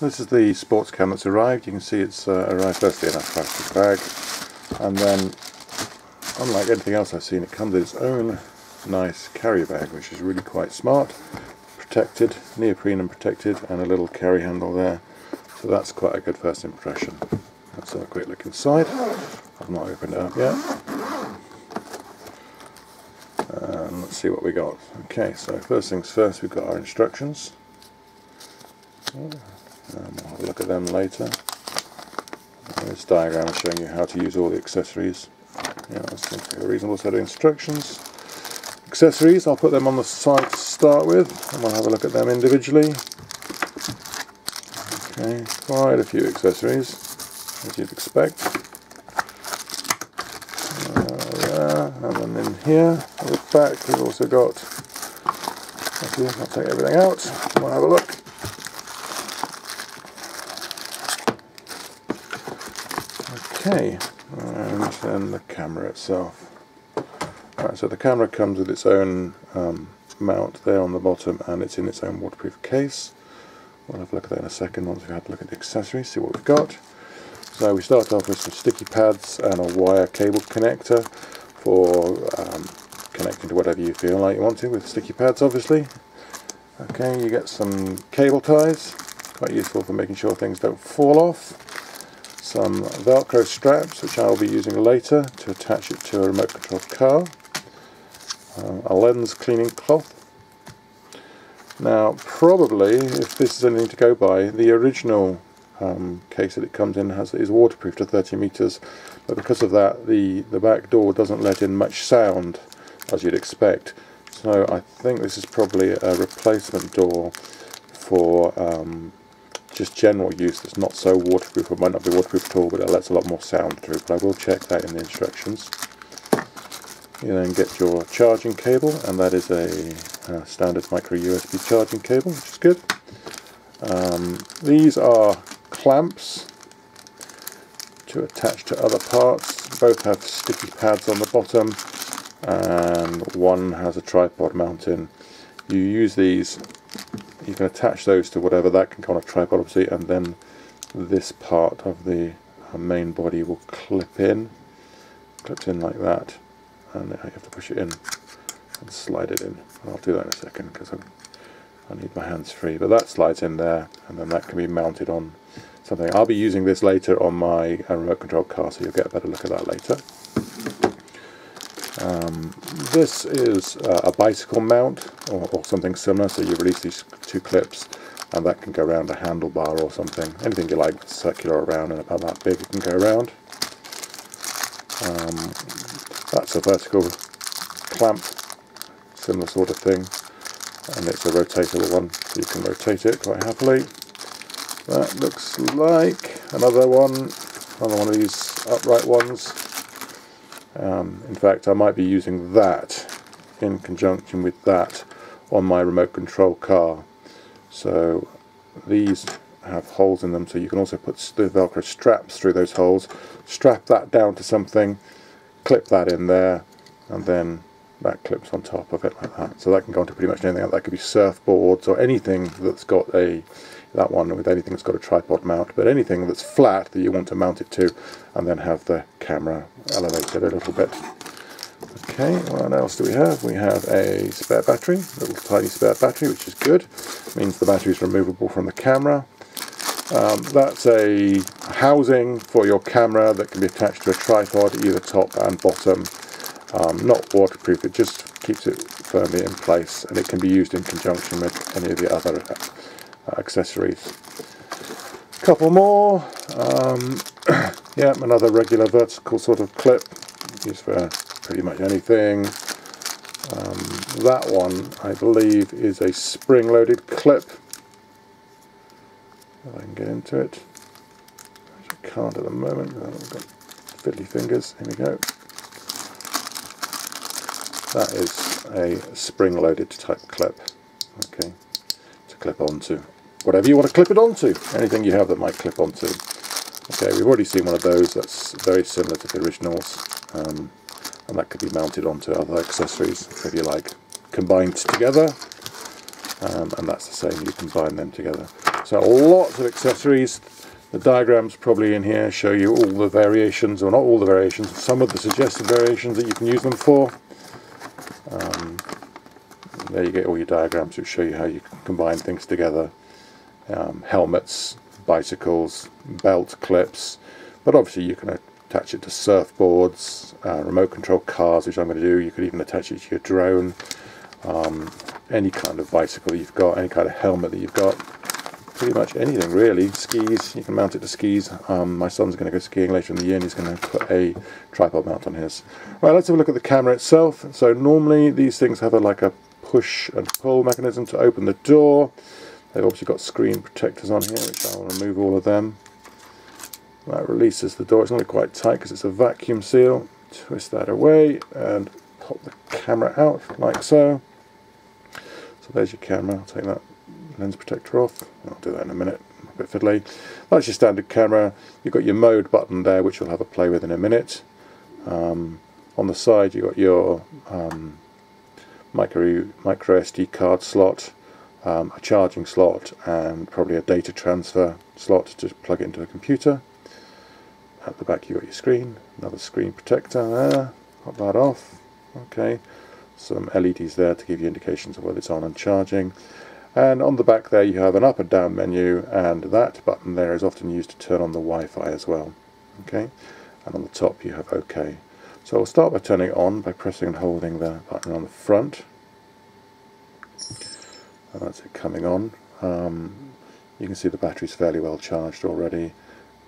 this is the sports cam that's arrived. You can see it's uh, arrived firstly in a plastic bag and then unlike anything else I've seen it comes in its own nice carry bag which is really quite smart. Protected, neoprene and protected and a little carry handle there. So that's quite a good first impression. Let's have a quick look inside. I've not opened it up yet. And let's see what we got. Okay, so first things first, we've got our instructions. And we'll have a look at them later. This diagram is showing you how to use all the accessories. Yeah, that's a reasonable set of instructions. Accessories, I'll put them on the side to start with, and we'll have a look at them individually. Okay, quite a few accessories, as you'd expect. Uh, and then in here, at the back, we've also got. I'll take everything out. We'll have a look. Okay, and then the camera itself. Right, so the camera comes with its own um, mount there on the bottom, and it's in its own waterproof case. We'll have a look at that in a second once we've had a look at the accessories, see what we've got. So we start off with some sticky pads and a wire cable connector for um, connecting to whatever you feel like you want to with sticky pads obviously. Okay, you get some cable ties, quite useful for making sure things don't fall off. Some velcro straps which I'll be using later to attach it to a remote controlled car. Uh, a lens cleaning cloth now, probably, if this is anything to go by, the original um, case that it comes in has is waterproof to 30 meters, but because of that, the the back door doesn't let in much sound, as you'd expect. So I think this is probably a replacement door for um, just general use. That's not so waterproof. It might not be waterproof at all, but it lets a lot more sound through. But I will check that in the instructions. You then get your charging cable, and that is a uh, standard micro USB charging cable, which is good. Um, these are clamps to attach to other parts. Both have sticky pads on the bottom and one has a tripod mounting. You use these, you can attach those to whatever that can go on a tripod obviously and then this part of the uh, main body will clip in, clips in like that and you have to push it in and slide it in. I'll do that in a second because I need my hands free. But that slides in there, and then that can be mounted on something. I'll be using this later on my remote control car, so you'll get a better look at that later. Um, this is uh, a bicycle mount or, or, something similar, so you release these two clips and that can go around a handlebar or something. Anything you like circular around and about that big it can go around. Um, that's a vertical clamp similar sort of thing. And it's a rotatable one so you can rotate it quite happily. That looks like another one. Another one of these upright ones um, in fact I might be using that in conjunction with that on my remote control car. So these have holes in them so you can also put the velcro straps through those holes. Strap that down to something clip that in there and then that clips on top of it like that. So that can go onto pretty much anything. That could be surfboards or anything that's got a that one with anything that's got a tripod mount, but anything that's flat that you want to mount it to, and then have the camera elevated a little bit. Okay, what else do we have? We have a spare battery, a little tiny spare battery, which is good. It means the battery is removable from the camera. Um, that's a housing for your camera that can be attached to a tripod, either top and bottom um, not waterproof, it just keeps it firmly in place and it can be used in conjunction with any of the other uh, accessories. Couple more, um, yeah, another regular vertical sort of clip, used for pretty much anything. Um, that one, I believe, is a spring-loaded clip. If I can get into it. I can't at the moment, I've got fiddly fingers. Here we go. That is a spring-loaded type clip. Okay, to clip onto whatever you want to clip it onto. Anything you have that might clip onto. Okay, we've already seen one of those. That's very similar to the originals, um, and that could be mounted onto other accessories if you like, combined together. Um, and that's the same. You combine them together. So lots of accessories. The diagrams probably in here show you all the variations, or not all the variations, some of the suggested variations that you can use them for. There you get all your diagrams which show you how you combine things together. Um, helmets, bicycles, belt clips, but obviously you can attach it to surfboards, uh, remote control cars, which I'm going to do. You could even attach it to your drone, um, any kind of bicycle you've got, any kind of helmet that you've got, pretty much anything really. Skis, you can mount it to skis. Um, my son's going to go skiing later in the year and he's going to put a tripod mount on his. Right, let's have a look at the camera itself. So normally these things have a, like a push and pull mechanism to open the door. They've obviously got screen protectors on here, which I'll remove all of them. That releases the door. It's not quite tight because it's a vacuum seal. Twist that away and pop the camera out like so. So there's your camera. I'll take that lens protector off. I'll do that in a minute. A bit fiddly. That's your standard camera. You've got your mode button there, which you'll have a play with in a minute. Um, on the side, you've got your um, micro micro SD card slot um, a charging slot and probably a data transfer slot to plug it into a computer. At the back you got your screen, another screen protector there, pop that off, okay. Some LEDs there to give you indications of whether it's on and charging. And on the back there you have an up and down menu and that button there is often used to turn on the Wi-Fi as well. Okay, and on the top you have OK. So I'll start by turning it on by pressing and holding the button on the front and that's it coming on. Um, you can see the battery's fairly well charged already.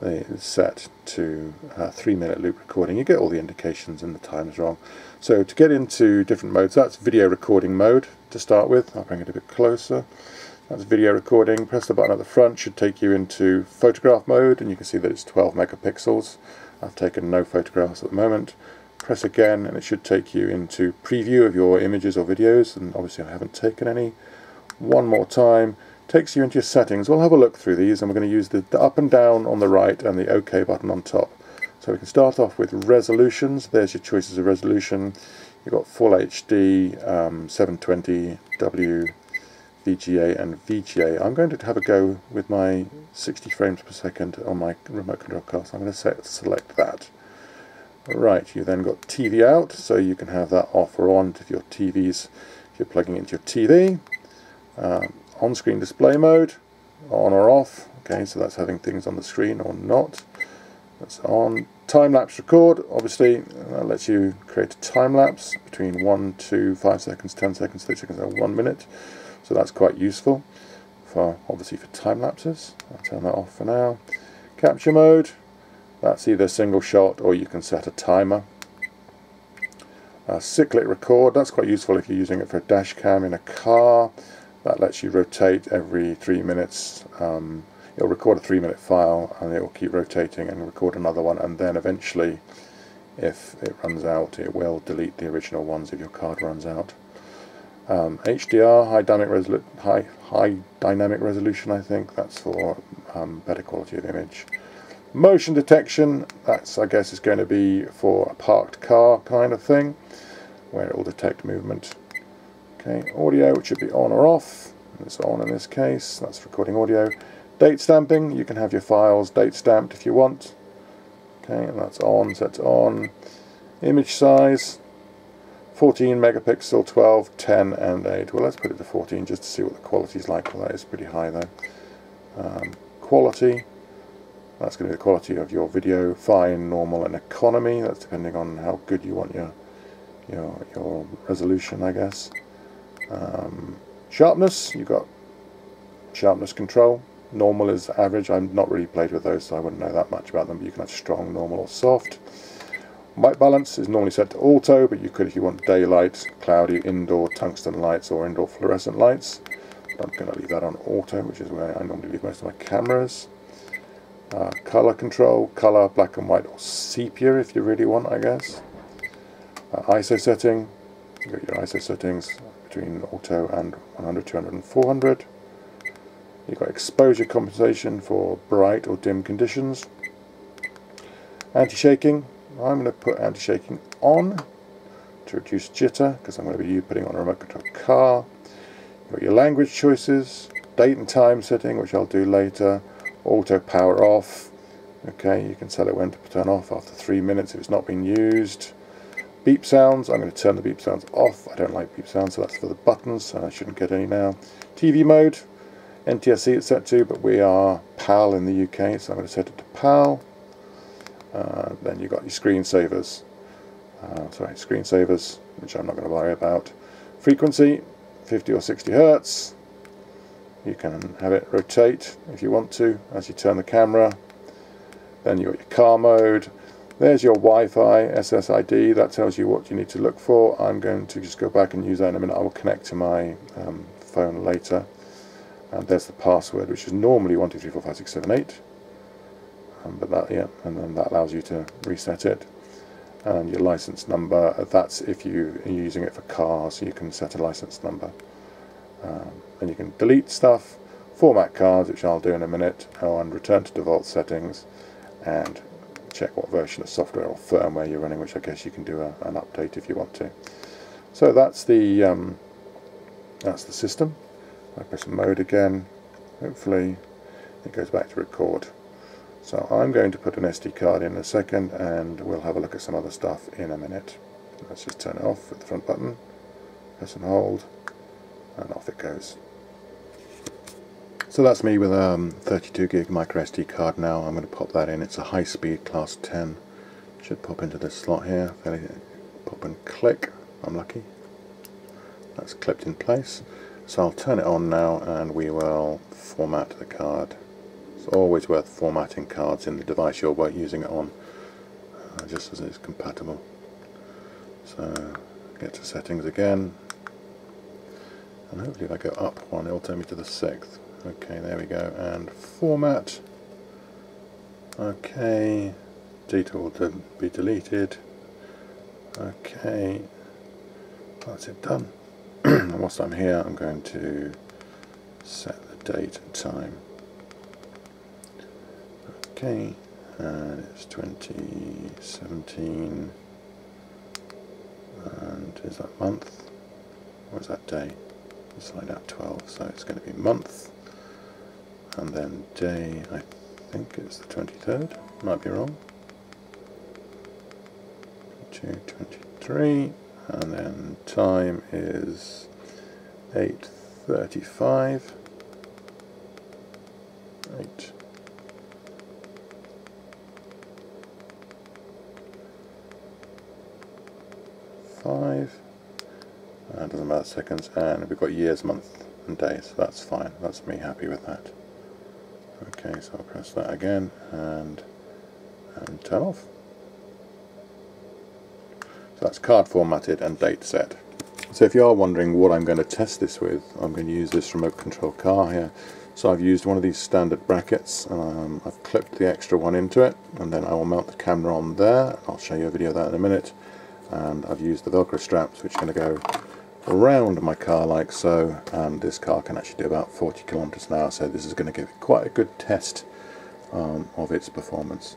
It's set to uh, 3 minute loop recording. You get all the indications and the time's wrong. So to get into different modes, that's video recording mode to start with. I'll bring it a bit closer. That's video recording. Press the button at the front, should take you into photograph mode, and you can see that it's 12 megapixels. I've taken no photographs at the moment. Press again, and it should take you into preview of your images or videos, and obviously I haven't taken any one more time takes you into your settings. We'll have a look through these and we're going to use the, the, up and down on the right and the OK button on top. So we can start off with resolutions. There's your choices of resolution. You've got Full HD, um, 720W, VGA and VGA. I'm going to have a go with my 60 frames per second on my remote control car, so I'm going to set, select that. Right, you've then got TV out, so you can have that off or on if your TV's, if you're plugging into your TV. Um, on-screen display mode, on or off. Okay, so that's having things on the screen or not. That's on. Time-lapse record, obviously, that lets you create a time-lapse between 1 to 5 seconds, 10 seconds, 30 seconds, and 1 minute. So that's quite useful, for obviously for time-lapses. I'll turn that off for now. Capture mode, that's either single shot or you can set a timer. Uh, cyclic record, that's quite useful if you're using it for a dash cam in a car that lets you rotate every three minutes. Um, it'll record a three minute file and it will keep rotating and record another one and then eventually if it runs out it will delete the original ones if your card runs out. Um, HDR, high dynamic, high, high dynamic resolution I think, that's for um, better quality of image. Motion detection, that's I guess is going to be for a parked car kind of thing where it will detect movement. Okay, audio, which should be on or off. It's on in this case. That's recording audio. Date stamping, you can have your files date stamped if you want. Okay, and that's on, set to on. Image size, 14 megapixel, 12, 10, and 8. Well, let's put it to 14 just to see what the quality is like. Well, that is pretty high though. Um, quality, that's going to be the quality of your video. Fine, normal, and economy. That's depending on how good you want your your your resolution, I guess. Um, sharpness, you've got sharpness control. Normal is average. I've not really played with those, so I wouldn't know that much about them, but you can have strong, normal, or soft. White balance is normally set to auto, but you could if you want daylight, cloudy, indoor tungsten lights, or indoor fluorescent lights. But I'm going to leave that on auto, which is where I normally leave most of my cameras. Uh, color control, color, black and white, or sepia if you really want, I guess. Uh, ISO setting, you've got your ISO settings, between auto and 100, 200 and 400. You've got exposure compensation for bright or dim conditions. Anti-shaking, I'm going to put anti-shaking on to reduce jitter because I'm going to be you putting on a remote control car. You've got your language choices, date and time setting, which I'll do later. Auto power off. Okay, you can tell it when to turn off after three minutes if it's not been used. Beep sounds, I'm going to turn the beep sounds off. I don't like beep sounds, so that's for the buttons, so I shouldn't get any now. TV mode, NTSC it's set to, but we are PAL in the UK, so I'm going to set it to PAL. Uh, then you've got your screensavers. Uh, sorry, screensavers, which I'm not going to worry about. Frequency, 50 or 60 hertz. You can have it rotate if you want to as you turn the camera. Then you've got your car mode. There's your Wi-Fi SSID. That tells you what you need to look for. I'm going to just go back and use that in a minute. I will connect to my um, phone later. And there's the password, which is normally 12345678. Um, but that, yeah, and then that allows you to reset it. And your license number, that's if you are using it for cars, so you can set a license number. Um, and you can delete stuff, format cards, which I'll do in a minute, and return to default settings, and check what version of software or firmware you're running, which I guess you can do a, an update if you want to. So that's the um, that's the system. I press mode again, hopefully it goes back to record. So I'm going to put an SD card in a second and we'll have a look at some other stuff in a minute. Let's just turn it off with the front button, press and hold, and off it goes. So that's me with a um, 32 gig micro SD card now. I'm going to pop that in. It's a high speed class 10. Should pop into this slot here. Pop and click. I'm lucky. That's clipped in place. So I'll turn it on now and we will format the card. It's always worth formatting cards in the device you're using it on, uh, just as it's compatible. So get to settings again, and hopefully if I go up one it'll take me to the sixth. Okay, there we go, and format. Okay, data will be deleted. Okay, that's it done. whilst I'm here, I'm going to set the date and time. Okay, and it's 2017, and is that month, or is that day? Let's line out 12, so it's going to be month, and then day, I think it's the 23rd, might be wrong, 223, and then time is 8.35 8 5 uh, doesn't matter seconds. And we've got years month and days so that's fine. That's me happy with that okay so I'll press that again and and turn off So that's card formatted and date set. So if you are wondering what I'm going to test this with, I'm going to use this remote control car here. So I've used one of these standard brackets, um, I've clipped the extra one into it, and then I will mount the camera on there. I'll show you a video of that in a minute. And I've used the Velcro straps, which are going to go around my car like so, and this car can actually do about 40 kilometers an hour, so this is going to give quite a good test um, of its performance.